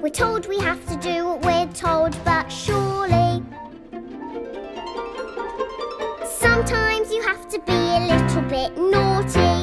We're told we have to do what we're told, but surely Sometimes you have to be a little bit naughty.